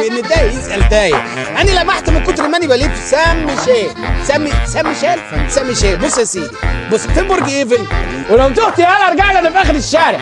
إن ده يسأل تايه أنا لمحت من كتر ما أنا بلف. سام ميشيل. سامي سام ميشيل؟ سام ميشيل. بص يا سيدي. بص فين برج إيفل؟ ولو تهت يلا ارجع لنا في اخر الشارع.